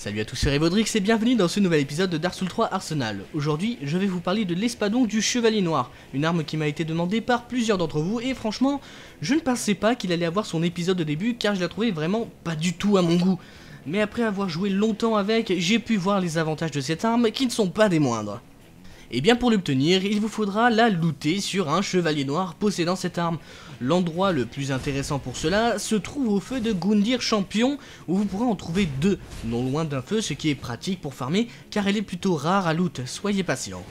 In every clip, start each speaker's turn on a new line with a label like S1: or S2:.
S1: Salut à tous, c'est Revodrix et bienvenue dans ce nouvel épisode de Dark Souls 3 Arsenal. Aujourd'hui, je vais vous parler de l'espadon du Chevalier Noir, une arme qui m'a été demandée par plusieurs d'entre vous et franchement, je ne pensais pas qu'il allait avoir son épisode de début car je la trouvais vraiment pas du tout à mon goût. Mais après avoir joué longtemps avec, j'ai pu voir les avantages de cette arme qui ne sont pas des moindres. Et bien pour l'obtenir, il vous faudra la looter sur un chevalier noir possédant cette arme. L'endroit le plus intéressant pour cela se trouve au feu de Gundir Champion, où vous pourrez en trouver deux, non loin d'un feu, ce qui est pratique pour farmer, car elle est plutôt rare à loot, soyez patient.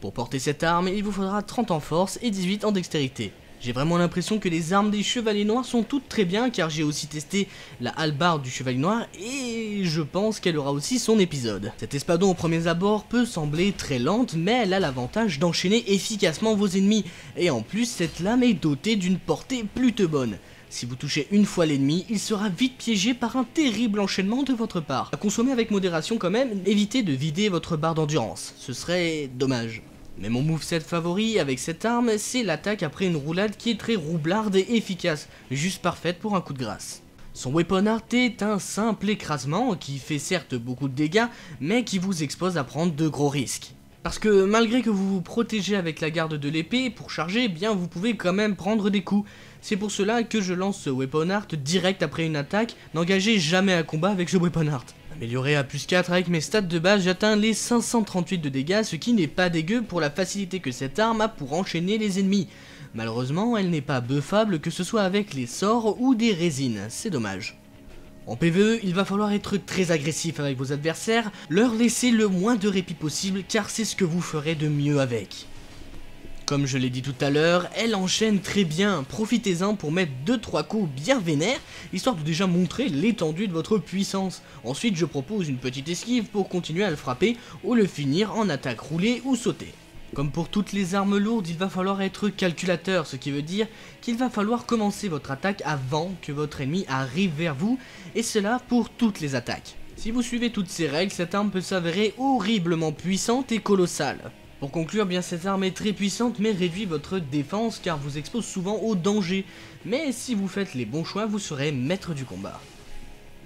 S1: Pour porter cette arme, il vous faudra 30 en force et 18 en dextérité. J'ai vraiment l'impression que les armes des chevaliers noirs sont toutes très bien car j'ai aussi testé la hallebarde du chevalier noir et je pense qu'elle aura aussi son épisode. Cet espadon au premier abord peut sembler très lente mais elle a l'avantage d'enchaîner efficacement vos ennemis et en plus cette lame est dotée d'une portée plutôt bonne. Si vous touchez une fois l'ennemi, il sera vite piégé par un terrible enchaînement de votre part. À consommer avec modération quand même, évitez de vider votre barre d'endurance, ce serait dommage. Mais mon moveset favori avec cette arme, c'est l'attaque après une roulade qui est très roublarde et efficace, juste parfaite pour un coup de grâce. Son weapon art est un simple écrasement qui fait certes beaucoup de dégâts, mais qui vous expose à prendre de gros risques. Parce que malgré que vous vous protégez avec la garde de l'épée, pour charger, bien vous pouvez quand même prendre des coups. C'est pour cela que je lance ce weapon art direct après une attaque, n'engagez jamais un combat avec ce weapon art. Amélioré à plus 4 avec mes stats de base, j'atteins les 538 de dégâts, ce qui n'est pas dégueu pour la facilité que cette arme a pour enchaîner les ennemis. Malheureusement, elle n'est pas buffable que ce soit avec les sorts ou des résines, c'est dommage. En PvE, il va falloir être très agressif avec vos adversaires, leur laisser le moins de répit possible car c'est ce que vous ferez de mieux avec. Comme je l'ai dit tout à l'heure, elle enchaîne très bien, profitez-en pour mettre 2-3 coups bien vénères, histoire de déjà montrer l'étendue de votre puissance. Ensuite je propose une petite esquive pour continuer à le frapper ou le finir en attaque roulée ou sauter. Comme pour toutes les armes lourdes, il va falloir être calculateur, ce qui veut dire qu'il va falloir commencer votre attaque avant que votre ennemi arrive vers vous, et cela pour toutes les attaques. Si vous suivez toutes ces règles, cette arme peut s'avérer horriblement puissante et colossale. Pour conclure, bien cette arme est très puissante mais réduit votre défense car vous expose souvent au danger. Mais si vous faites les bons choix, vous serez maître du combat.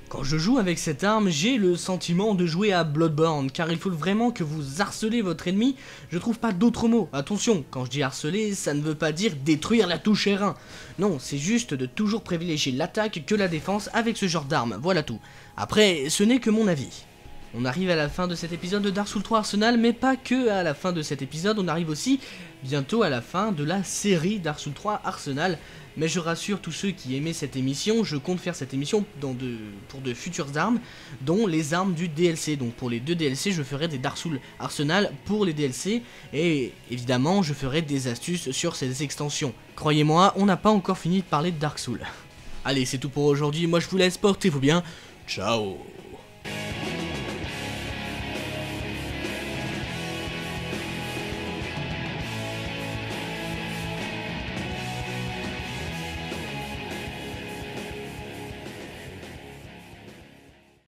S1: Quand je joue avec cette arme, j'ai le sentiment de jouer à Bloodborne, car il faut vraiment que vous harcelez votre ennemi, je trouve pas d'autres mots. Attention, quand je dis harceler, ça ne veut pas dire détruire la touche R1. Non, c'est juste de toujours privilégier l'attaque que la défense avec ce genre d'arme, voilà tout. Après, ce n'est que mon avis. On arrive à la fin de cet épisode de Dark Souls 3 Arsenal, mais pas que à la fin de cet épisode, on arrive aussi bientôt à la fin de la série Dark Souls 3 Arsenal. Mais je rassure tous ceux qui aimaient cette émission, je compte faire cette émission pour de futures armes, dont les armes du DLC. Donc pour les deux DLC, je ferai des Dark Souls Arsenal pour les DLC, et évidemment, je ferai des astuces sur ces extensions. Croyez-moi, on n'a pas encore fini de parler de Dark Souls. Allez, c'est tout pour aujourd'hui, moi je vous laisse, portez-vous bien, ciao